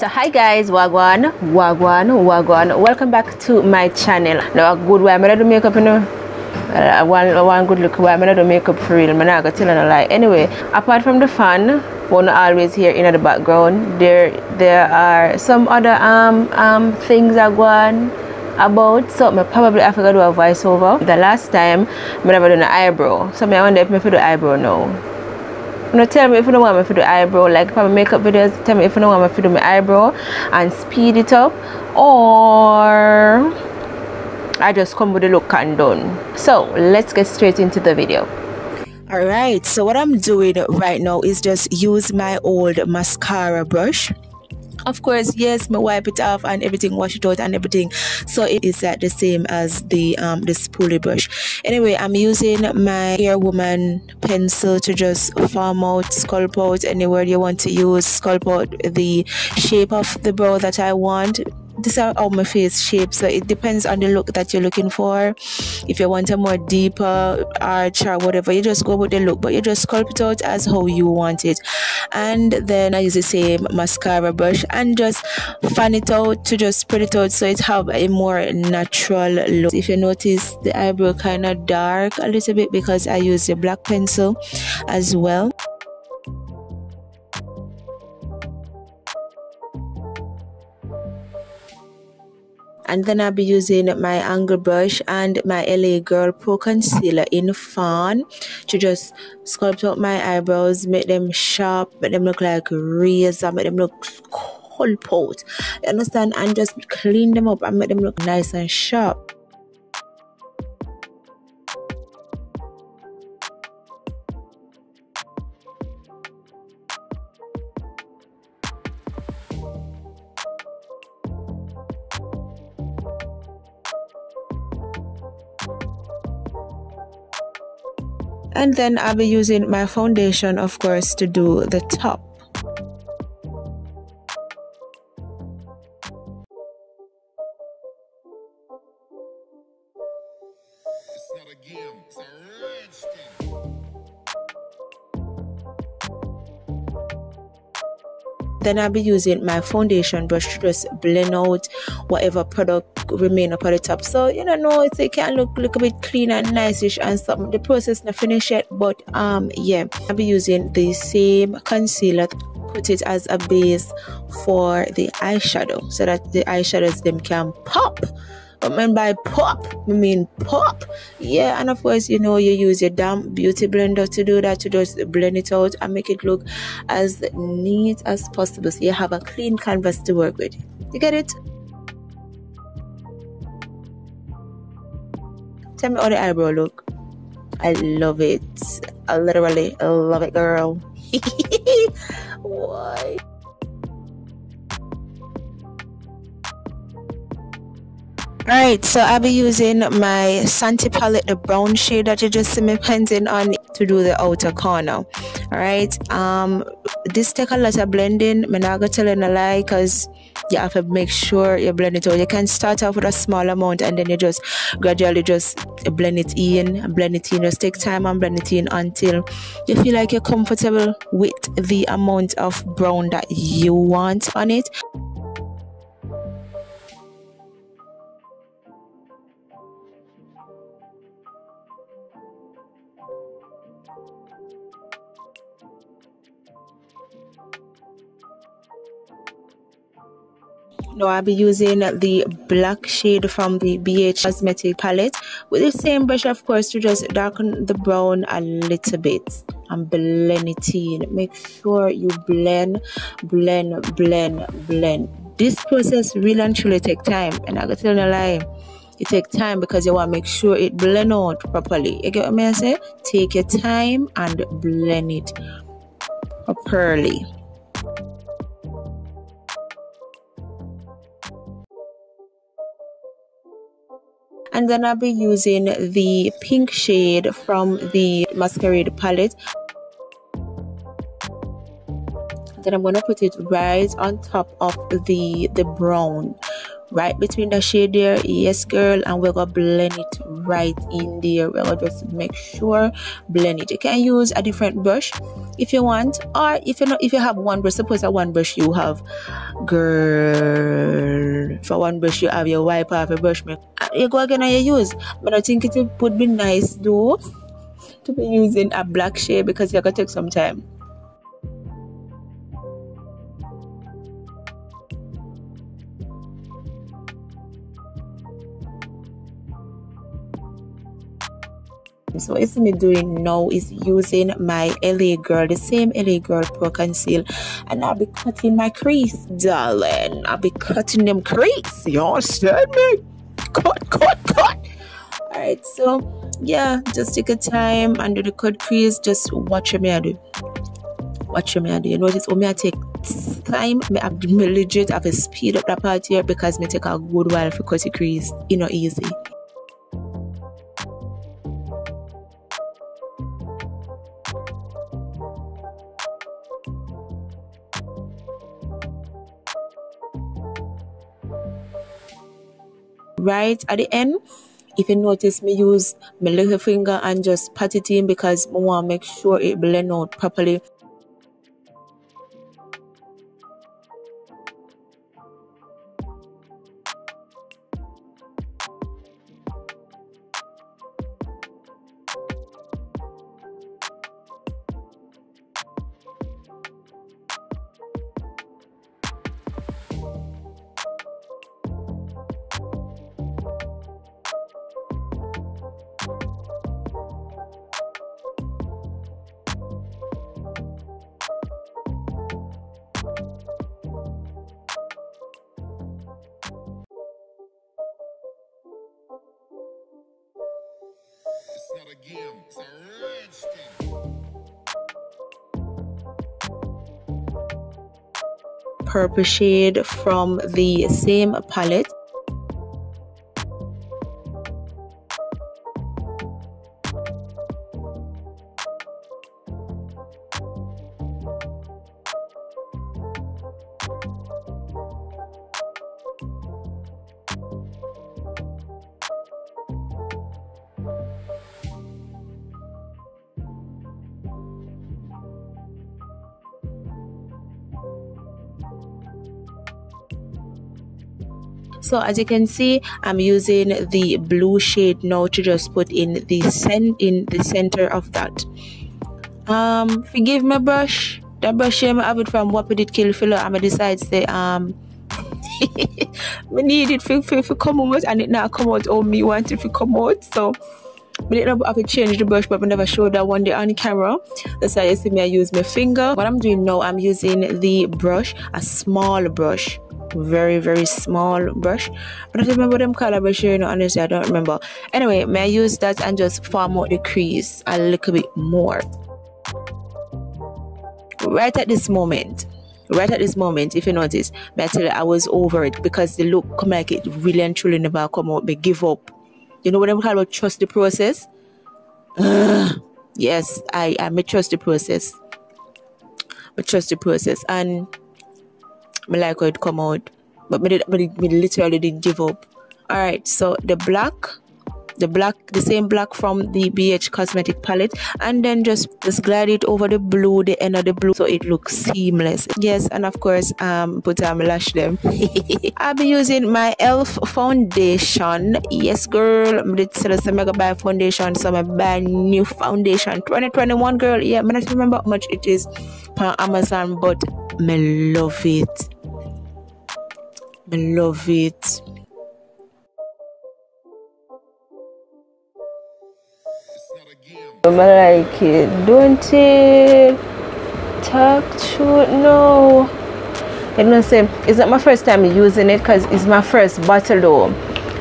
so hi guys wagwan wagwan wagwan welcome back to my channel now a good way i'm gonna do makeup you know uh, one, one good look why I'm gonna do makeup for real, I'm not gonna tell no lie. Anyway, apart from the fun, one always here in the background, there there are some other um um things go on about so I probably have to do a voiceover. The last time I never done an eyebrow. So I wonder if I do eyebrow now. You know, tell me if you don't want me to do eyebrow, like for my makeup videos, tell me if you don't want me to do my eyebrow and speed it up or I just come with the look and done. So let's get straight into the video. Alright, so what I'm doing right now is just use my old mascara brush of course yes me wipe it off and everything wash it out and everything. So it is like the same as the um the spoolie brush. Anyway i'm using my hair woman pencil to just form out sculpt out anywhere you want to use. Sculpt out the shape of the brow that i want these are all my face shapes so it depends on the look that you're looking for. If you want a more deeper arch or whatever you just go with the look but you just sculpt it out as how you want it. And then i use the same mascara brush and just fan it out to just spread it out so it have a more natural look. If you notice the eyebrow kind of dark a little bit because i use the black pencil as well and then I'll be using my angle brush and my LA Girl Pro Concealer in Fawn to just sculpt out my eyebrows, make them sharp, make them look like razor, make them look sculpt out. You understand? And just clean them up and make them look nice and sharp. And then I'll be using my foundation of course to do the top then I'll be using my foundation brush to just blend out whatever product remain up at the top. So you know no it's, it can look, look a bit clean and nice and something. The process not finished yet but um yeah. I'll be using the same concealer put it as a base for the eyeshadow so that the eyeshadows them can pop when by pop, I mean pop. Yeah, and of course, you know, you use your damn beauty blender to do that, to just blend it out and make it look as neat as possible. So you have a clean canvas to work with. You get it? Tell me how the eyebrow look. I love it. I literally love it, girl. Why? Alright, so I'll be using my Santee palette, the brown shade that you just see me painting on to do the outer corner. Alright, um, this take a lot of blending. I'm not gonna tell you a lie because you have to make sure you blend it out. You can start off with a small amount and then you just gradually just blend it in, blend it in. Just take time and blend it in until you feel like you're comfortable with the amount of brown that you want on it. Now I'll be using the black shade from the BH Cosmetic palette with the same brush of course to just darken the brown a little bit and blend it in. Make sure you blend blend blend blend. This process really and truly take time and I gotta tell you a lie it take time because you want to make sure it blend out properly. You get what I say take your time and blend it properly and then I'll be using the pink shade from the masquerade palette. Then I'm gonna put it right on top of the the brown. Right between the shade there yes girl and we're gonna blend it right in there. We're gonna just make sure blend it. You can use a different brush if you want or if you know if you have one brush suppose a one brush you have girl for one brush you have your wipe off your brush uh, you go again and you use. But I think it would be nice though to be using a black shade because you're gonna take some time so what see me doing now is using my LA Girl, the same LA Girl Pro Conceal, and I'll be cutting my crease, darling. I'll be cutting them crease. You understand me? Cut, cut, cut. Alright, so yeah, just take a time under the cut crease. Just watch me I do. Watch me I do. You notice when I take time, me, I legit have to speed up that part here because me take a good while for cut the crease. You know, easy. Right? At the end if you notice me use my little finger and just pat it in because I want to make sure it blend out properly Purple shade from the same palette so as you can see i'm using the blue shade now to just put in the cent in the center of that. Um forgive my brush. That brush here I have it from what did kill filler i'm gonna decide say um I need it for, for, for come out and it not come out or me want it to come out so but it have to change the brush but I never showed that one day on camera. That's why you see me I use my finger. What I'm doing now I'm using the brush a small brush very very small brush. But I don't remember them color brush you know honestly I don't remember. Anyway may I use that and just form out the crease a little bit more? Right at this moment right at this moment if you notice may I tell you I was over it because the look come like it really and truly never come out. But give up. You know what I'm about trust the process? Yes I I may trust the process. But trust the process. And me like it come out. But me, me, me literally didn't give up. All right so the black the black the same black from the bh cosmetic palette. And then just just glide it over the blue the end of the blue so it looks seamless. Yes and of course um put on my lash them. I'll be using my elf foundation. Yes girl. I'm did sell some mega buy foundation so i buy new foundation. 2021 girl. Yeah i don't remember how much it is on amazon but me love it I love it. I'm like don't it? Talk to no. You know, say it's not my first time using it because it's my first bottle though.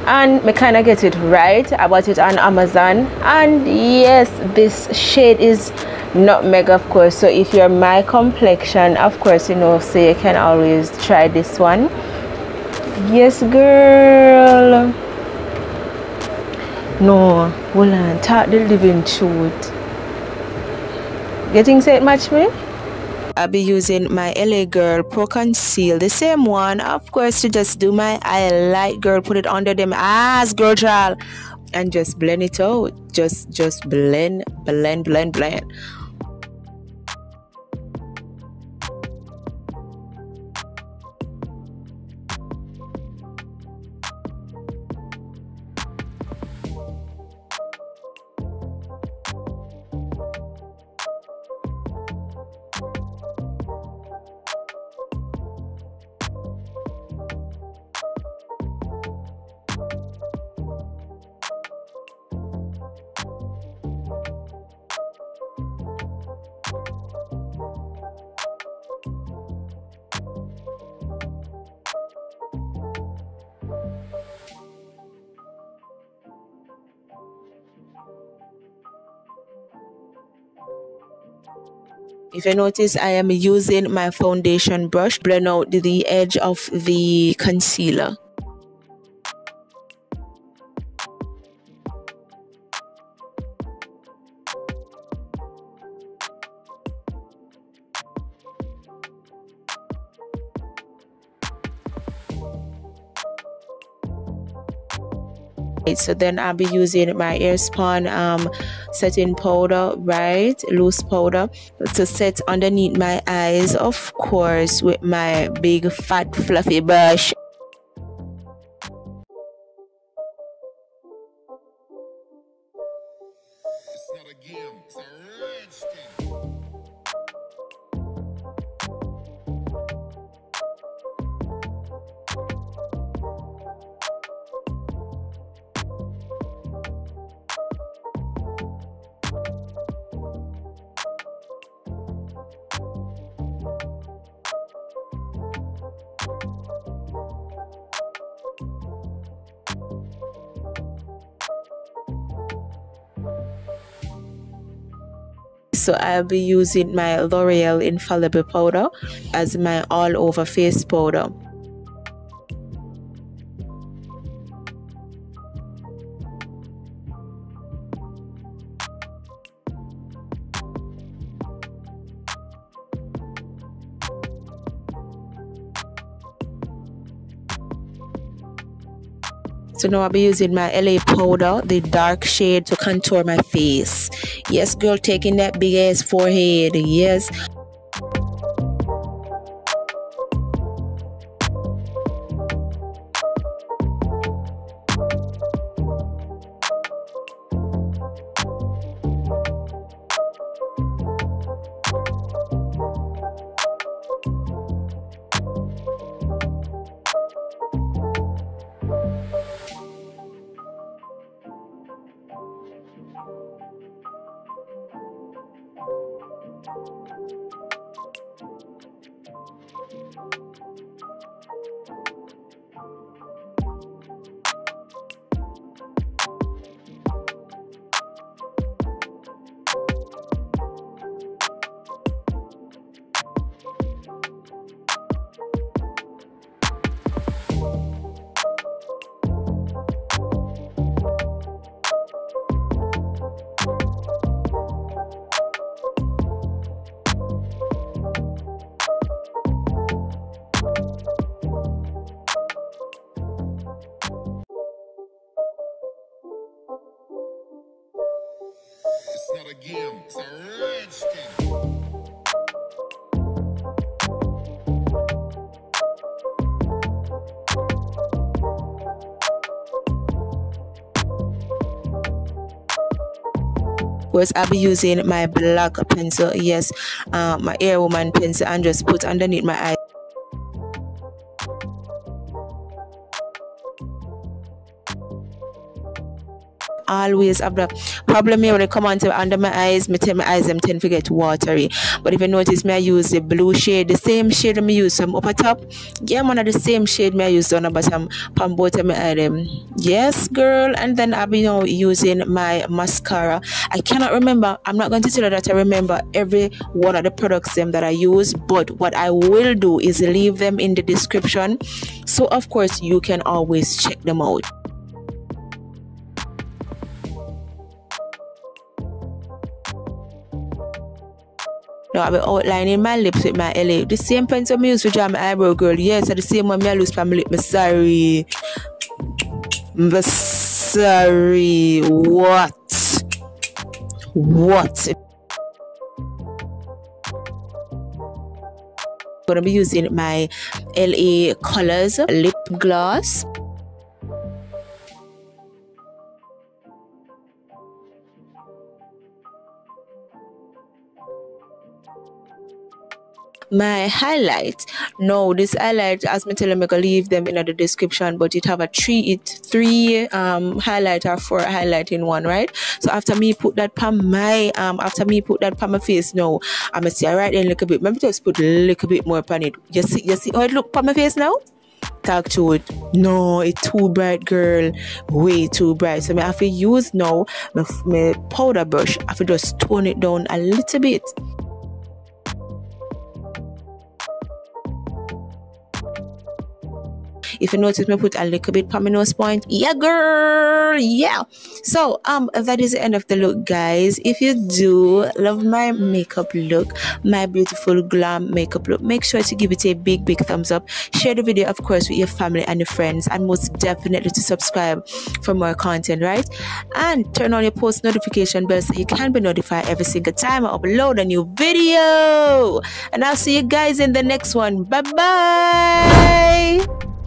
And I kind of get it right. I bought it on Amazon. And yes, this shade is nutmeg, of course. So if you're my complexion, of course, you know, so you can always try this one Yes, girl. No, on. Talk the living truth. Getting set match me? I'll be using my LA Girl Pro Conceal, the same one, of course, to just do my highlight, girl. Put it under them eyes, girl, child, and just blend it out. Just, just blend, blend, blend, blend. If you notice I am using my foundation brush blend out the edge of the concealer so then I'll be using my Airspun um, setting powder right loose powder to set underneath my eyes of course with my big fat fluffy brush so I'll be using my L'Oreal Infallible powder as my all over face powder So now I'll be using my LA powder, the dark shade to contour my face. Yes, girl, taking that big ass forehead. Yes. Was I'll be using my black pencil. Yes uh, my air woman pencil and just put underneath my eye always have the problem here when it come onto under my eyes me tell my eyes them tend to get watery. But if you notice me I use the blue shade the same shade me use some upper top. Yeah of the same shade me I use on the bottom from both of my them. Yes girl. And then I've been you now using my mascara. I cannot remember I'm not going to tell you that I remember every one of the products them that I use but what I will do is leave them in the description. So of course you can always check them out Now I'll be outlining my lips with my LA. The same pencil I use to draw my eyebrow, girl. Yes, the same one I use for my lip. Me sorry. Me sorry. What? What? I'm gonna be using my LA Colors lip gloss. My highlight no this highlight as me tell them I leave them in the description but it have a three it three um highlighter for highlighting one right? So after me put that palm my um after me put that palm my face now I'm gonna see I right then a little bit maybe just put a little bit more upon it. You see you see how it look palm my face now? Talk to it. No it's too bright girl. Way too bright. So I have to use now my, my powder brush. I have to just tone it down a little bit if you notice me put a little bit nose point. Yeah girl. Yeah. So um that is the end of the look guys. If you do love my makeup look my beautiful glam makeup look make sure to give it a big big thumbs up. Share the video of course with your family and your friends and most definitely to subscribe for more content right? And turn on your post notification bell so you can be notified every single time I upload a new video. And I'll see you guys in the next one. Bye bye